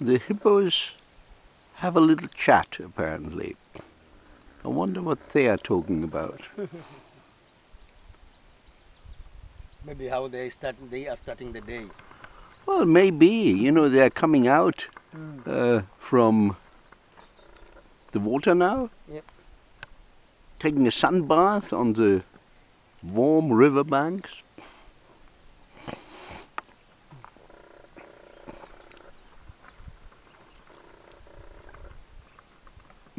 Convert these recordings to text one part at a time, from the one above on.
the hippos have a little chat apparently. I wonder what they are talking about. Maybe how they start. They are starting the day. Well, maybe, you know, they are coming out Mm. uh, from the water now. Yep. Taking a sun bath on the warm river banks.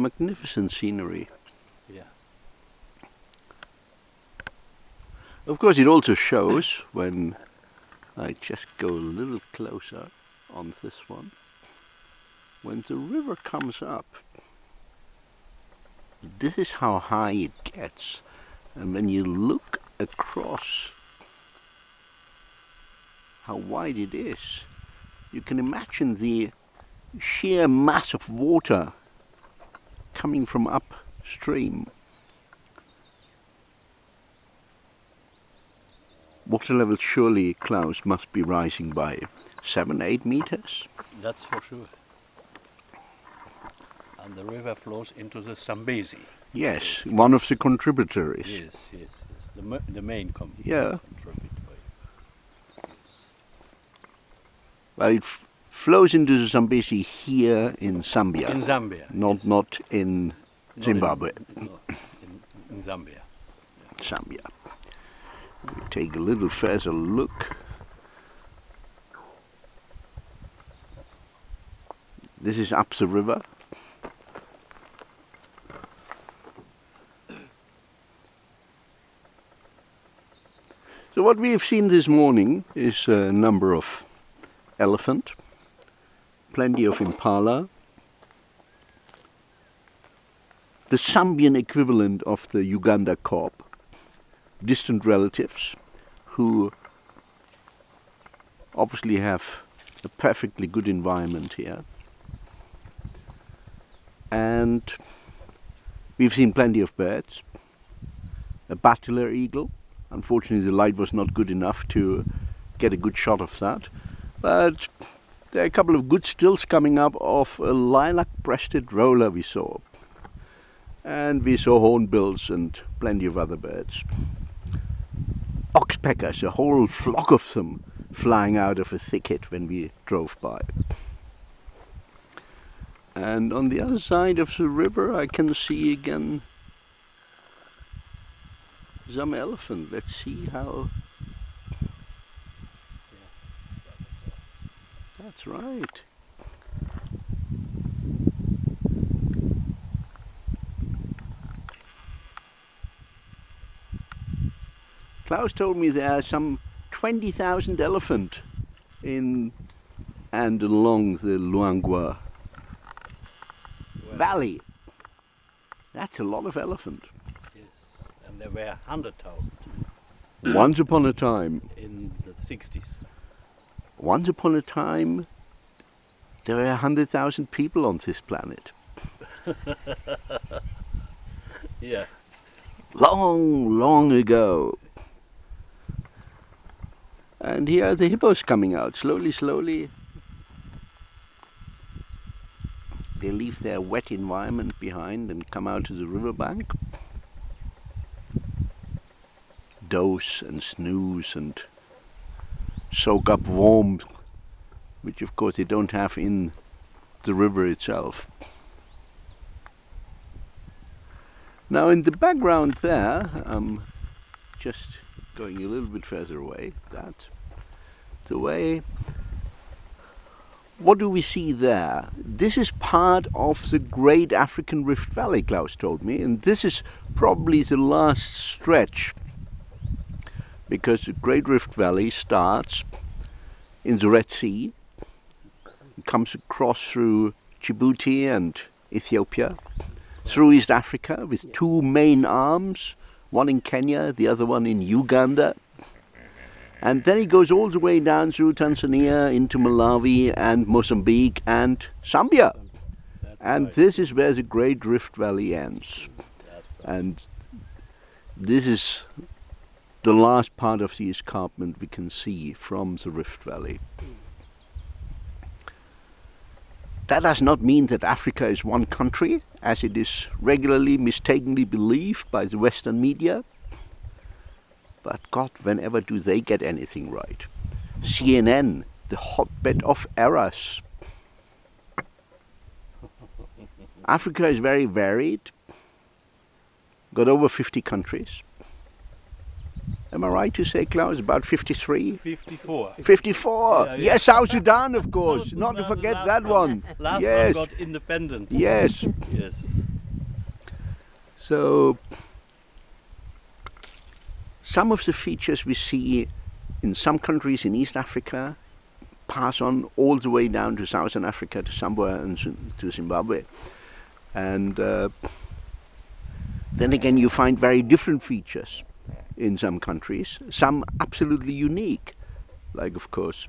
Magnificent scenery. Yeah. Of course, it also shows when I just go a little closer on this one. When the river comes up, this is how high it gets. And when you look across how wide it is, you can imagine the sheer mass of water coming from upstream. Water level surely, Klaus, must be rising by seven, eight meters. That's for sure. And the river flows into the Zambezi. Yes, one of the contributaries. Yes, yes, yes. The, ma- the main Yeah. contributor. Yes. Well, it flows into the Zambezi here in Zambia, In Zambia. not yes. not in Not in- Zimbabwe, in, in Zambia. Zambia. We take a little further look. This is up the river. So what we have seen this morning is a number of elephant, plenty of impala, the Zambian equivalent of the Uganda kob, distant relatives who obviously have a perfectly good environment here. And we've seen plenty of birds. A bateleur eagle. Unfortunately, the light was not good enough to get a good shot of that. But there are a couple of good stills coming up of a lilac-breasted roller we saw. And we saw hornbills and plenty of other birds oxpeckers, a whole flock of them flying out of a thicket when we drove by. And on the other side of the river, I can see again some elephant. Let's see how. That's right. Klaus told me there are some 20,000 elephant in and along the Luangwa Well, Valley. That's a lot of elephant. Yes. And there were 100,000 Once upon a time, in the 60s. once upon a time, there were 100,000 people on this planet. Yeah. Long, long ago. And here are the hippos coming out, slowly, slowly. They leave their wet environment behind and come out to the riverbank. Dose and snooze and soak up warmth, which of course they don't have in the river itself. Now in the background there, I'm just going a little bit further away, that, the way, what do we see there? This is part of the Great African Rift Valley, Klaus told me, and this is probably the last stretch, because the Great Rift Valley starts in the Red Sea, comes across through Djibouti and Ethiopia, through East Africa with two main arms, one in Kenya, the other one in Uganda. And then he goes all the way down through Tanzania into Malawi and Mozambique and Zambia. And right. this is where the Great Rift Valley ends. Right. And this is the last part of the escarpment we can see from the Rift Valley. Hmm. That does not mean that Africa is one country, as it is regularly mistakenly believed by the Western media. But God, whenever do they get anything right? CNN, the hotbed of errors. Africa is very varied, got over 50 countries. Am I right to say, Klaus, about 53? 54. 54! Yeah, yeah. Yes, South Sudan, of course. Not to forget that one. Last yes, one got independent. yes. Yes. So, some of the features we see in some countries in East Africa pass on all the way down to Southern Africa, to somewhere and to to Zimbabwe. And uh, then again, you find very different features in some countries, some absolutely unique, like, of course,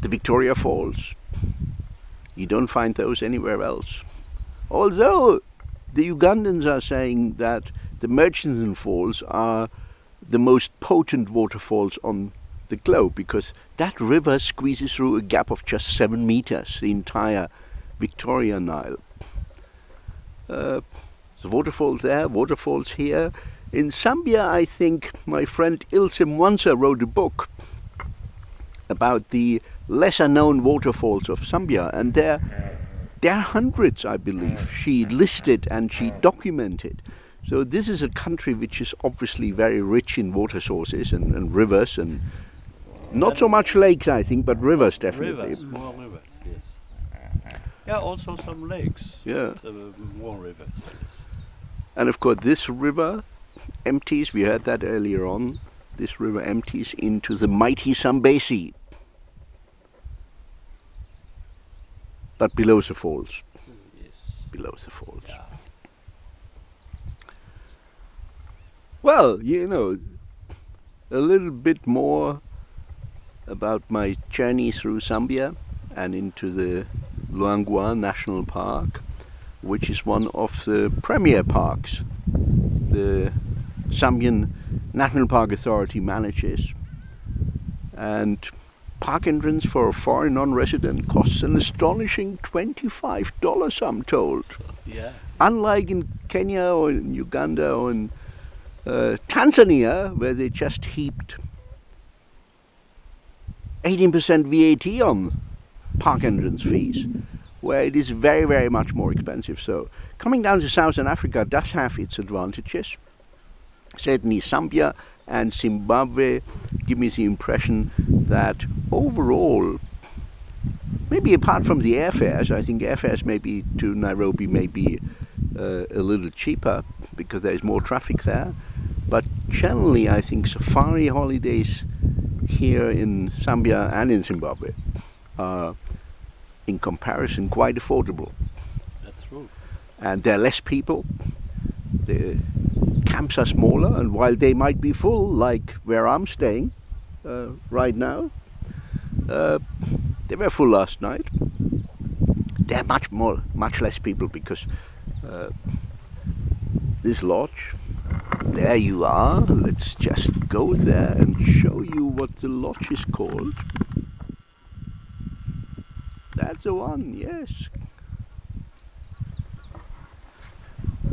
the Victoria Falls. You don't find those anywhere else. Although the Ugandans are saying that the Murchison Falls are the most potent waterfalls on the globe because that river squeezes through a gap of just seven meters, the entire Victoria Nile. Uh, the waterfalls there, waterfalls here. In Zambia, I think my friend Ilse Mwanza wrote a book about the lesser known waterfalls of Zambia, and there, there are hundreds, I believe, she listed and she documented. So this is a country which is obviously very rich in water sources and, and rivers and not so much lakes, I think, but rivers definitely. Rivers, more rivers, yes. Yeah, also some lakes. Yeah. uh, more rivers. And of course, this river empties, we heard that earlier on, this river empties into the mighty Zambezi. But below the falls, Yes. below the falls. Yeah. Well, you know, a little bit more about my journey through Zambia and into the Luangwa National Park, which is one of the premier parks the Zambian National Park Authority manages. And park entrance for a foreign non-resident costs an astonishing $25, I'm told. Yeah. Unlike in Kenya or in Uganda or in uh, Tanzania, where they just heaped 18% VAT on park entrance fees, where it is very, very much more expensive. So coming down to Southern Africa does have its advantages. Certainly Zambia and Zimbabwe give me the impression that overall, maybe apart from the airfares, I think airfares maybe to Nairobi may be uh, a little cheaper because there is more traffic there. But generally, I think safari holidays here in Zambia and in Zimbabwe are, in comparison, quite affordable. That's true. And there are less people. The camps are smaller, and while they might be full, like where I'm staying uh, right now, uh, they were full last night. There are much more, much less people because uh, this lodge. There you are. Let's just go there and show you what the lodge is called. That's the one, yes.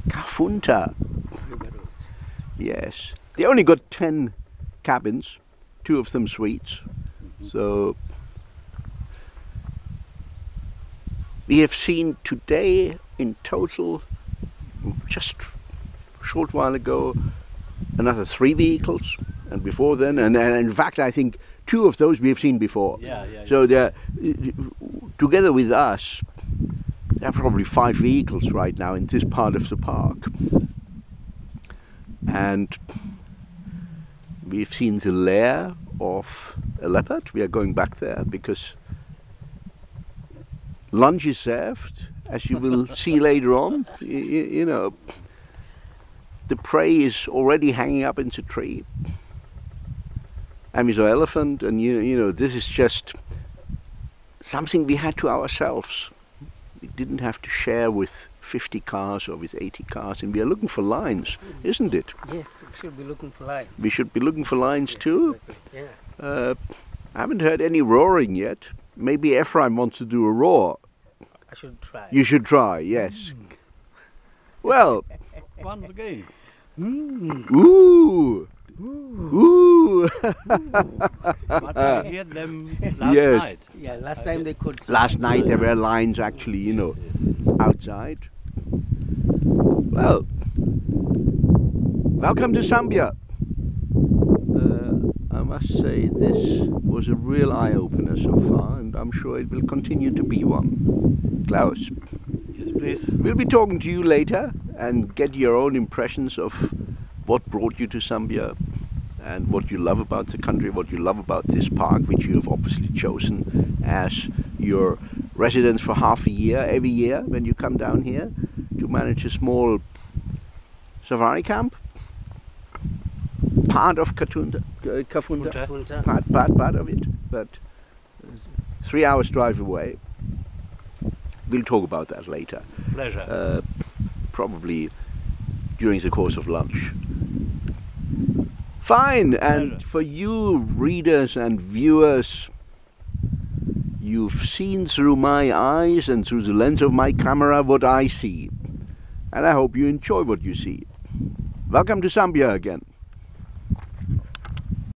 Kafunta. Yes. They only got 10 cabins, two of them suites. So we have seen today in total, just a short while ago, another three vehicles. And before then, and, and in fact, I think two of those we have seen before. Yeah, yeah. So they're together with us. There are probably five vehicles right now in this part of the park, and we've seen the lair of a leopard. We are going back there because lunch is served, as you will see later on. Y- y- you know, the prey is already hanging up in the tree. And we elephant, and you you know this is just something we had to ourselves. We didn't have to share with 50 cars or with 80 cars, and we are looking for lines, isn't it? Yes, we should be looking for life. We should be looking for lines too. Yeah. Uh, I haven't heard any roaring yet. maybe Ephraim wants to do a roar. I should try. You should try, yes. Well, Once again. ooh, ooh. But I heard them last Yes. night. yeah, last time they could. Last night there were lines actually, you know, Yes, yes, yes. outside. Well, welcome to Zambia. Uh, I must say this was a real eye opener so far, and I'm sure it will continue to be one. Klaus, Yes, please. we'll be talking to you later and get your own impressions of what brought you to Zambia and what you love about the country, what you love about this park, which you have obviously chosen as your residence for half a year, every year when you come down here to manage a small safari camp. Part of Katunda, uh, Kafunta, part, part, part of it, but three hours drive away. We'll talk about that later Pleasure. uh, probably during the course of lunch. Fine, and for you readers and viewers, you've seen through my eyes and through the lens of my camera what I see. And I hope you enjoy what you see. Welcome to Zambia again.